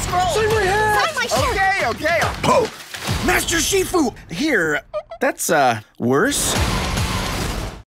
scroll. Sign my hand. Sign my shirt. Okay, okay. Oh, Master Shifu, here. That's, uh, worse.